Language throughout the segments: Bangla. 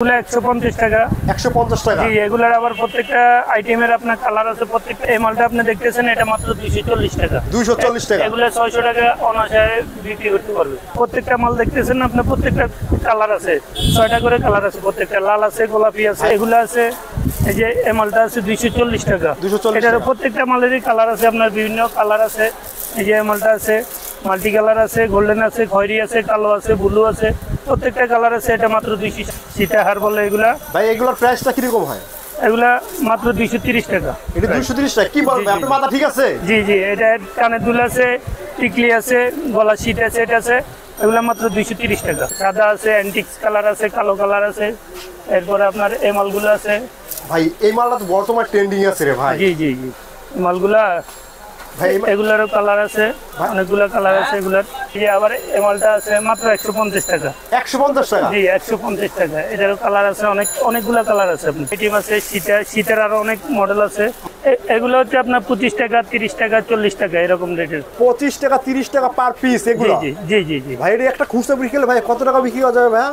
এগুলো একশো পঞ্চাশ টাকা। একশো পঞ্চাশ টাকা? জি এগুলার আবার প্রত্যেকটা আইটেমের আপনার কালার আছে প্রত্যেকটা এই মালটা আপনি দেখতেছেন এটা মাত্র দুইশো চল্লিশ টাকা। দুইশো চল্লিশ টাকা। এগুলো ছয়শো টাকা বিক্রি করতে পারবে। প্রত্যেকটা মাল দেখতেছেন আপনার প্রত্যেকটা কালার আছে। ছয়টা করে কালার আছে প্রত্যেকটা লাল আছে গোলাপি আছে এগুলো আছে। এই যে এই মালটা আছে দুইশো চল্লিশ টাকা। 240 এটার টাকা। প্রত্যেকটা মালেরই কালার আছে আপনার বিভিন্ন কালার আছে। এই যে মালটা আছে। মাল্টি কালার আছে গোল্ডেন আছে খয়েরি আছে কালো আছে ব্লু আছে প্রত্যেকটা কালার আছে এটা মাত্র দুইশো সীতাহার বলে এগুলা। ভাই এগুলোর প্রাইসটা কীরকম হয়? এগুলা মাত্র দুইশো তিরিশ টাকা। এটা দুইশো তিরিশ টাকা? কি বলবেন। আপনার মাথা ঠিক আছে? জি জি এটা কানের দুল আছে টিকলি আছে গলা সিট আছে এটা আছে এগুলো মাত্র দুইশো তিরিশ টাকা। সাদা আছে অ্যান্টিক্স কালার আছে কালো কালার আছে এরপরে আপনার এই মালগুলো আছে। ভাই এই মালটা তো বর্তমান ট্রেন্ডিং আছে রে ভাই। জি জি জি। মালগুলা এগুলারও কালার আছে অনেকগুলো কালার আছে এগুলার। এই আবার এই মালটা আছে মাত্র একশো পঞ্চাশ টাকা। একশো পঞ্চাশ টাকা? জি একশো পঞ্চাশ টাকা। এটারও কালার আছে অনেক অনেকগুলো কালার আছে আপনার। আছে শীতের শীতের আরও অনেক মডেল আছে। এগুলো হচ্ছে আপনার পঁচিশ টাকা তিরিশ টাকা চল্লিশ টাকা এরকম রেটের। পঁচিশ টাকা তিরিশ টাকা পার পিস এগুলো? জি জি জি জি ভাই এটা একটা খুচরা বিক্রি ভাই কত টাকা বিক্রি করা যাবে ভাই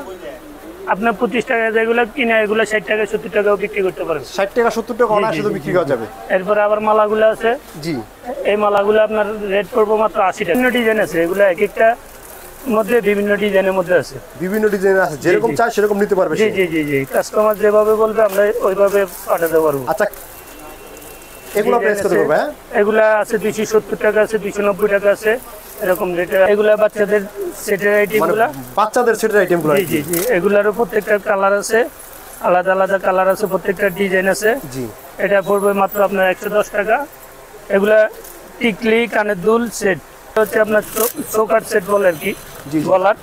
আপনার পঁচিশ টাকা যেগুলো কিনে এগুলো ষাট টাকা সত্তর টাকাও বিক্রি করতে পারবেন। ষাট টাকা সত্তর টাকা অনায়াসে বিক্রি করা যাবে। এরপরে আবার মালাগুলো আছে। জি। এই মালাগুলো আপনার রেট পড়ব মাত্র আশি টাকা। বিভিন্ন ডিজাইন আছে এগুলো এক একটা মধ্যে বিভিন্ন ডিজাইনের মধ্যে আছে। বিভিন্ন ডিজাইন আছে যেরকম। চাই সেরকম নিতে পারবে জি জি জি জি। কাস্টমার যেভাবে বলবে আমরা ওইভাবে পাঠাতে পারব। আচ্ছা এগুলো প্রাইস কত হ্যাঁ? এগুলা আছে দুইশো সত্তর টাকা আছে দুইশো নব্বই টাকা আছে এরকম রেটের এগুলা বাচ্চাদের সেটের আইটেম মানে বাচ্চাদের সেটের আইটেমগুলো জি জি জি এগুলারও প্রত্যেকটা কালার আছে আলাদা আলাদা কালার আছে প্রত্যেকটা ডিজাইন আছে। জি। এটা পড়বে মাত্র আপনার একশো দশ টাকা। এগুলা টিকলি কানের দুল সেট হচ্ছে আপনার চৌকাট সেট বলে আর কি। গলার।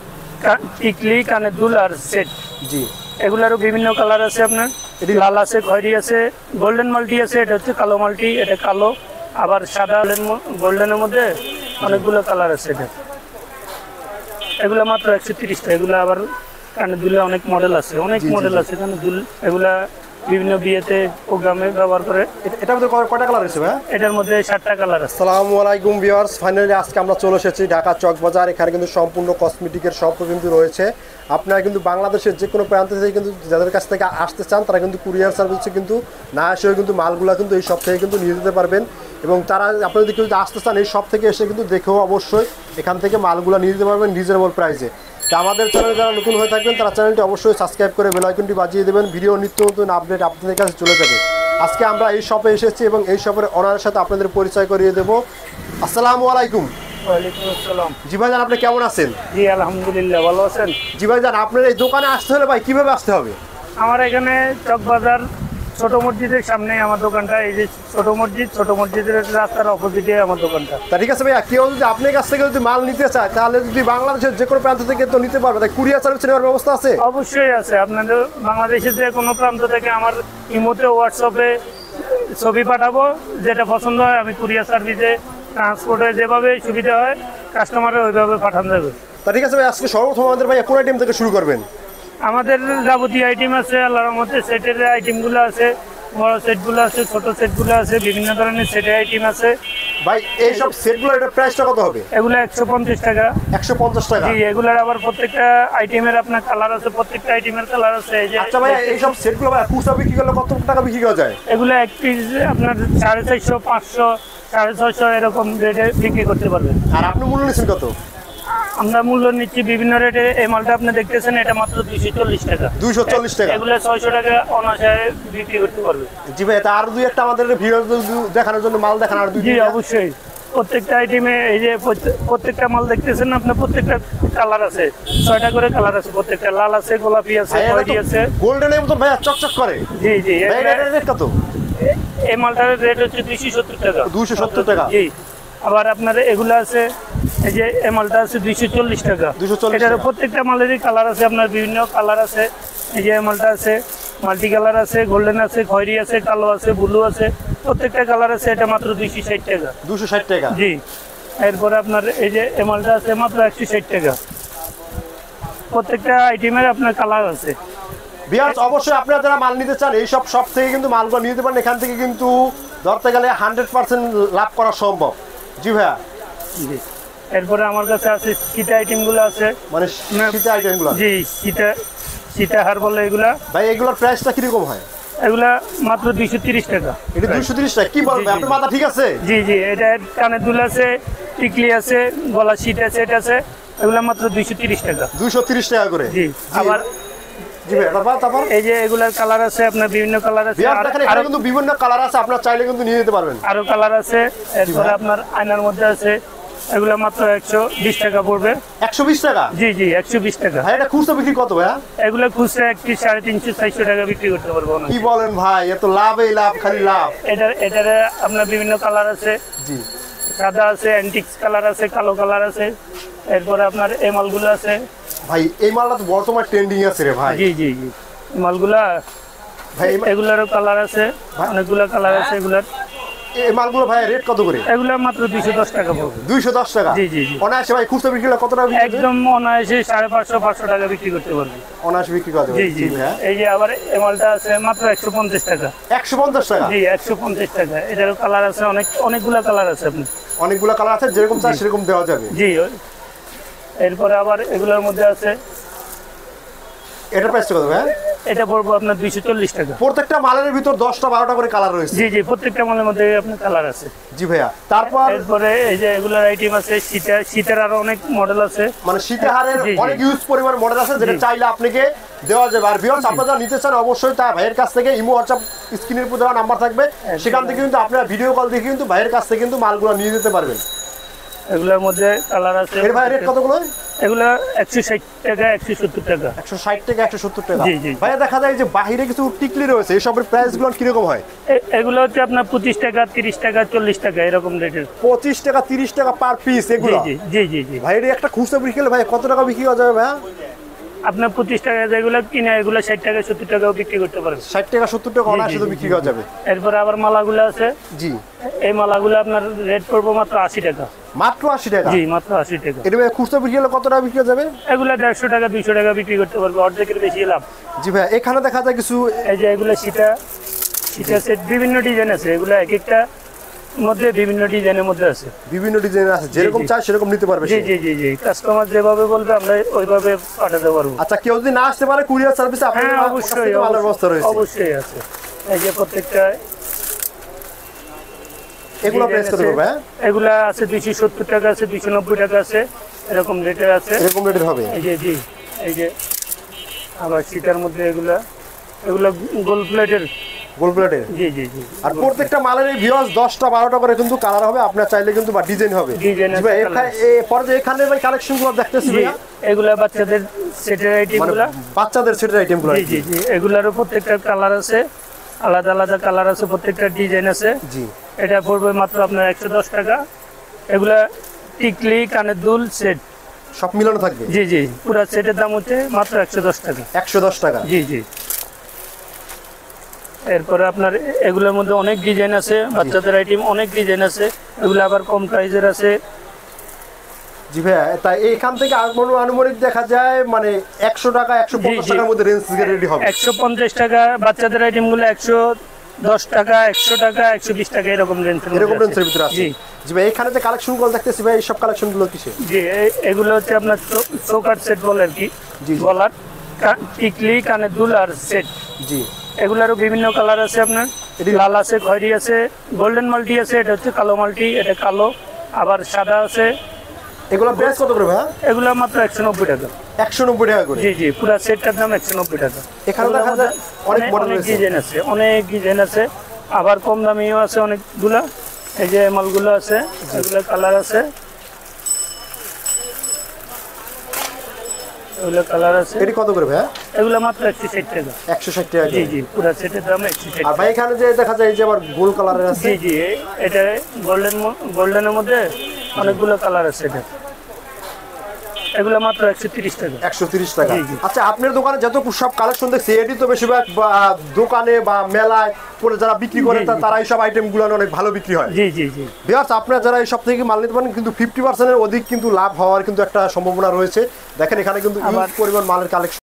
টিকলি কানের দুল আর সেট জি। এগুলারও বিভিন্ন কালার আছে আপনার। এটি- লাল আছে খয়রি আছে গোল্ডেন মাল্টি আছে এটা হচ্ছে কালো মাল্টি এটা কালো আবার সাদা গোল্ডেনের মধ্যে অনেকগুলো কালার আছে এটা। এগুলো মাত্র একশো তিরিশটা এগুলো আবার কানে দুলে অনেক মডেল আছে অনেক মডেল আছে কানে দুল এগুলা বিভিন্ন বিয়েতে প্রোগ্রামে ব্যবহার করে। এটার মধ্যে কয়টা কালার আছে ভাই এটার মধ্যে ষাটটা কালার আছে। আসসালামু আলাইকুম ভিউয়ার্স ফাইনালি আজকে আমরা চলে এসেছি ঢাকা চক বাজার। এখানে কিন্তু সম্পূর্ণ কসমেটিকের শপ কিন্তু রয়েছে। আপনারা কিন্তু বাংলাদেশের যে কোনো প্রান্ত থেকে কিন্তু যাদের কাছ থেকে আসতে চান তারা কিন্তু কুরিয়ার সার্ভিসে কিন্তু না এসেও কিন্তু মালগুলা কিন্তু এই শপ থেকে কিন্তু নিয়ে যেতে পারবেন। এবং তারা আপনারা যদি কেউ আসতে চান এই সব থেকে এসে কিন্তু দেখেও অবশ্যই এখান থেকে মালগুলা নিয়ে যেতে পারবেন রিজনেবল প্রাইসে তা আমাদের চ্যানেলে যারা নতুন হয়ে থাকবেন তারা চ্যানেলটি অবশ্যই সাবস্ক্রাইব করে বেল আইকনটি বাজিয়ে দেবেন। ভিডিও নিত্য নতুন আপডেট আপনাদের কাছে চলে যাবে। আজকে আমরা এই শপে এসেছি এবং এই শপের ওনারের সাথে আপনাদের পরিচয় করিয়ে দেবো। আসসালামু আলাইকুম। জি ভাইজান আপনি কেমন আছেন? জি আলহামদুলিল্লাহ ভালো আছেন? জি ভাইজান আপনার এই দোকানে আসতে হলে ভাই কীভাবে আসতে হবে? আমার এখানে চকবাজার ছোট মসজিদের সামনে আমার দোকানটা এই যে ছোট মসজিদ ছোট মসজিদের রাস্তার অপোজিটে আমার দোকানটা। তা ঠিক আছে ভাইয়া কেউ যদি আপনার কাছ থেকে যদি মাল নিতে চায় তাহলে যদি বাংলাদেশের যে কোনো প্রান্ত থেকে তো নিতে পারবে তাই কুরিয়ার সার্ভিস নেওয়ার ব্যবস্থা আছে? অবশ্যই আছে। আপনাদের বাংলাদেশের যে কোনো প্রান্ত থেকে আমার ইমোতে হোয়াটসঅ্যাপে ছবি পাঠাবো যেটা পছন্দ হয় আমি কুরিয়ার সার্ভিসে ট্রান্সপোর্টে যেভাবে সুবিধা হয় কাস্টমারের ওইভাবে পাঠানো যাবে। তা ঠিক আছে ভাই আজকে সর্বপ্রথম আমাদের ভাইয়া কোন আইটেম থেকে শুরু করবেন। আমাদের যাবতীয় আইটেম আছে আল্লাহর মধ্যে সেটের আইটেমগুলো আছে বড় সেটগুলো আছে ছোট সেটগুলো আছে বিভিন্ন ধরনের সেটের আইটেম আছে। ভাই সেটগুলো এটা প্রাইসটা কত হবে? এগুলো একশো পঞ্চাশ টাকা। একশো পঞ্চাশ টাকা? জি এগুলার আবার প্রত্যেকটা আইটেমের আপনার কালার আছে প্রত্যেকটা আইটেমের কালার আছে এই যে আচ্ছা সেটগুলো ভাই খুচরা বিক্রি করলে কত টাকা বিক্রি করা যায়? এগুলো এক পিস আপনার সাড়ে চারশো পাঁচশো সাড়ে ছয়শো এরকম রেটে বিক্রি করতে পারবেন। আর আপনি মূল্য নিচ্ছেন কত? আমরা মূল্য নিচ্ছি বিভিন্ন রেটে। এই মালটা আপনি দেখতেছেন এটা মাত্র দুইশো চল্লিশ টাকা। দুইশো চল্লিশ টাকা? এগুলো ছয়শো টাকা অনাশায় বিক্রি করতে পারবে। জি ভাই তা আর দুই একটা আমাদের ভিডিও দেখানোর জন্য মাল দেখান আর দুই জি অবশ্যই। প্রত্যেকটা আইটেমে এই যে প্রত্যে- প্রত্যেকটা মাল দেখতেছেন আপনার প্রত্যেকটা কালার আছে। ছয়টা করে কালার আছে প্রত্যেকটা লাল আছে গোলাপি আছে ভাই, খয়েরি তো আছে। গোল্ডেনের মতন ভাইয়া চকচক করে। জি জি ভাই এটা- কত? এই মালটার রেট হচ্ছে দুইশো সত্তর টাকা। 270 টাকা। জি। আবার আপনার এগুলো আছে এই যে এই মালটা আছে দুইশো চল্লিশ টাকা। 240 এটার। প্রত্যেকটা মালেরই কালার আছে আপনার বিভিন্ন কালার আছে। এই যে এই মালটা আছে মাল্টি কালার আছে গোল্ডেন আছে খয়েরি আছে কালো আছে ব্লু আছে প্রত্যেকটা কালার আছে এটা মাত্র দুইশো ষাট টাকা। দুশো ষাট টাকা। জি। এরপরে আপনার এই যে এই মালটা আছে মাত্র একশো ষাট টাকা। প্রত্যেকটা আইটেমের আপনার কালার আছে। বিয়ার্স অবশ্যই আপনারা যারা মাল নিতে চান এই সব থেকে কিন্তু মালগুলো নিতে পারেন। এখান থেকে কিন্তু ধরতে গেলে হান্ড্রেড পার্সেন্ট লাভ করা সম্ভব। জি ভাইয়া? জি। এরপরে আমার কাছে আছে শীতে আইটেমগুলো আছে। মানে শীতে আইটেমগুলো? জি শীতে সীতাহার বলে এগুলা। ভাই এগুলোর প্রাইসটা কীরকম হয়? এগুলা মাত্র দুইশো তিরিশ টাকা। এটা দুশো তিরিশ টাকা? কি জি। আপনার মাথা ঠিক আছে? জি জি এটা কানের দুল আছে টিকলি আছে গলা সিট আছে এটা আছে। এগুলা মাত্র দুইশো তিরিশ টাকা। দুশো তিরিশ টাকা করে? জি আবার এই যে এগুলার কালার আছে আপনার বিভিন্ন কালার আছে আরো- কিন্তু বিভিন্ন কালার আছে আপনার চাইলে কিন্তু নিয়ে যেতে পারবেন। আরও কালার আছে এরপরে আপনার আয়নার মধ্যে আছে এগুলা মাত্র একশো বিশ টাকা পড়বে। একশো বিশ টাকা? জি জি একশো বিশ টাকা। ভাই এটা খুচরা বিক্রি কত ভাইয়া? এগুলো খুচরা একটি সাড়ে তিনশো চারশো টাকা বিক্রি করতে পারব কি বলেন ভাই এত লাভই লাভ খালি লাভ। এটার এটার আপনার বিভিন্ন কালার আছে। জি। সাদা আছে অ্যান্টিক্স কালার আছে কালো কালার আছে। এরপরে আপনার এই মালগুলো আছে। ভাই এই মালটা তো বর্তমানে ট্রেন্ডিং আছে রে ভাই। জি জি জি। মালগুলা ভাই এগুলারও কালার আছে অনেকগুলো কালার আছে এগুলার। এই মালগুলো ভাই রেট কত করে? এগুলা মাত্র দুইশো দশ টাকা পড়বে। দুইশো দশ টাকা? জি, জি। অনায়াসে ভাই খুচরা বিক্রি করলে কত টাকা একদম অনায়াসে টাকা বিক্রি করতে পারবে। অনায়াসে বিক্রি করা জি জি। এই যে আবার এই মালটা আছে মাত্র একশো পঞ্চাশ টাকা। একশো পঞ্চাশ টাকা? জি একশো পঞ্চাশ টাকা। এটারও কালার আছে অনেক অনেকগুলো কালার আছে আপনি অনেকগুলো কালার আছে যেরকম চাই সেরকম দেওয়া যাবে। জি এরপরে আবার এগুলোর মধ্যে আছে এটা প্রাইস কত ভাই? এটা পড়ব আপনার দুইশো চল্লিশ টাকা। প্রত্যেকটা মালের ভিতর দশটা বারোটা করে কালার রয়েছে। জি জি প্রত্যেকটা মালের মধ্যে আপনার কালার আছে। জি ভাইয়া তারপর? এরপরে এই যে এগুলোর আইটেম আছে শীতের শীতের আরও অনেক মডেল আছে। মানে শীতেহারের জি, জি। অনেক ইউজ পরিমাণ মডেল আছে যেটা চাইলে আপনাকে দেওয়া যাবে। আর বিয়ন্স আপনারা নিতে চান অবশ্যই তা ভাইয়ের কাছ থেকে ইমো হোয়াটসঅ্যাপ স্ক্রিনের উপর দেওয়া নাম্বার থাকবে। সেখান থেকে কিন্তু আপনারা ভিডিও কল দেখে কিন্তু ভাইয়ের কাছ থেকে কিন্তু মালগুলো নিয়ে যেতে পারবেন। এগুলোর মধ্যে কালার আছে। এর ভাই রেট কতগুলো? এগুলো একশো ষাট টাকা একশো সত্তর টাকা। একশো ষাট থেকে একশো সত্তর টাকা। ভাইয়া দেখা যায় যে বাহিরে কিছু টিকলি রয়েছে এইসবের প্রাইসগুলো কীরকম হয়? এগুলো হচ্ছে আপনার পঁচিশ টাকা তিরিশ টাকা চল্লিশ টাকা এরকম রেটের। পঁচিশ টাকা তিরিশ টাকা পার পিস জি এগুলো? জি জি জি জি ভাই এটা একটা খুচরা বিক্রি ভাই কত টাকা বিক্রি করা যাবে ভাইয়া? আপনার পঁচিশ টাকা যেগুলো কিনে এগুলো ষাট টাকা সত্তর টাকাও বিক্রি করতে পারেন ষাট টাকা সত্তর টাকা অনায়াসে তো বিক্রি করা যাবে। এরপরে আবার মালাগুলো আছে। জি। এই মালাগুলো আপনার রেট পড়ব মাত্র আশি টাকা। মাত্র আশি টাকা? জি মাত্র আশি টাকা। এটা খুচরা বিক্রি করলে কত টাকা বিক্রি করা যাবে? এগুলো দেড়শো টাকা দুইশো টাকা বিক্রি করতে পারবে। অর্ধেকের বেশি লাভ। জি ভাই এখানে দেখা যায় কিছু এই যে এগুলো সীতা সীতা সেট বিভিন্ন ডিজাইন আছে। এগুলো এক একটা মধ্যে বিভিন্ন ডিজাইনের মধ্যে আছে। বিভিন্ন ডিজাইনের আছে যেরকম চাই সেরকম নিতে পারবে জি জি জি জি। কাস্টমার যেভাবে বলবে আমরা ওইভাবে পাঠাতে পারব। আচ্ছা কেউ যদি না আসতে পারে কুরিয়ার সার্ভিসে আপনাদের হ্যাঁ অবশ্যই মালের ব্যবস্থা রয়েছে। অবশ্যই আছে। এই যে প্রত্যেকটা এগুলো প্রেস করে। দেবো হ্যাঁ? এগুলা আছে দুইশো সত্তর টাকা আছে দুইশো নব্বই টাকা আছে এরকম রেটের আছে। এরকম রেটের হবে। এই যে জি এই যে আবার শীতের মধ্যে এগুলা এগুলা গোল প্লেটের গোল প্লেটের জি জি জি। আর প্রত্যেকটা মালের এই ভিউয়ার্স দশটা বারোটা করে কিন্তু কালার হবে আপনার চাইলে কিন্তু বা ডিজাইন হবে। জি ভাই এখানে পরে যে এখানে ভাই কালেকশনগুলো দেখতেছি জি ভাইয়া, এগুলা বাচ্চাদের সেটের আইটেম মানে বাচ্চাদের সেটের আইটেমগুলো জি জি জি এগুলারও প্রত্যেকটা কালার আছে। আলাদা আলাদা কালার আছে প্রত্যেকটা ডিজাইন আছে। জি। এটা পড়বে মাত্র আপনার একশো দশ টাকা। এগুলা টিকলি কানের দুল সেট সব মিলানো থাকবে? জি জি পুরো সেটের দাম হচ্ছে মাত্র একশো দশ টাকা। একশো দশ টাকা। জি জি। এরপরে আপনার এগুলোর মধ্যে অনেক ডিজাইন আছে বাচ্চাদের আইটেম অনেক ডিজাইন আছে এগুলো আবার কম প্রাইজের আছে। জি ভাইয়া তাই এখান থেকে আনুমানিক দেখা যায় মানে একশো টাকা একশো পঞ্চাশ। টাকার মধ্যে রেঞ্জ রেডি হবে। একশো পঞ্চাশ টাকা বাচ্চাদের আইটেমগুলো একশো দশ টাকা একশো টাকা একশো বিশ টাকা এরকম রেঞ্জ এরকম রেঞ্জের ভিতরে আছে। জি। ভাই এখানে যে কালেকশনগুলো দেখতেছি ভাই এই সব কালেকশনগুলো কিসে? জি এগুলো হচ্ছে আপনার চৌকাট সেট বলে আর কি জি। গলার টিকলি কানের দুল আর সেট জি। এগুলারও বিভিন্ন কালার আছে আপনার। এটি- লাল আছে খয়েরি আছে গোল্ডেন মাল্টি আছে এটা হচ্ছে কালো মাল্টি এটা কালো আবার সাদা আছে। এগুলো প্রাইস কত করে ভাইয়া? এগুলো মাত্র একশো নব্বই টাকা। একশো নব্বই টাকা করে? জি জি পুরো সেটটার দাম একশো নব্বই টাকা। এখানে দেখা যায় অনেক অনেক ডিজাইন আছে অনেক ডিজাইন আছে। আবার কম দামিও আছে অনেকগুলা। এই যে মালগুলো আছে এগুলো কালার আছে। এগুলো কালার আছে। এটি কত করে ভাইয়া? এগুলো মাত্র একশো ষাট টাকা। একশো ষাট টাকা জি জি পুরো সেটের দাম একশো ষাট আর ভাই এখানে যে দেখা যায় এই যে আবার গোল কালারের আছে? জি জি এটা গোল্ডেন গোল্ডেনের মধ্যে অনেকগুলো কালার আছে এটা। এগুলো মাত্র টাকা। টাকা। আচ্ছা আপনার দোকানে যত সব কালেকশন দেখছি এটি তো বেশিরভাগ দোকানে বা মেলায় পরে যারা বিক্রি করে তারা গুলো অনেক ভালো বিক্রি হয়। জি জি জি। বিয়ার্স আপনারা যারা এই সব থেকে মাল নিতে পারেন কিন্তু অধিক কিন্তু লাভ হওয়ার কিন্তু একটা সম্ভাবনা রয়েছে। দেখেন এখানে কিন্তু পরিমাণ মালের কালেকশন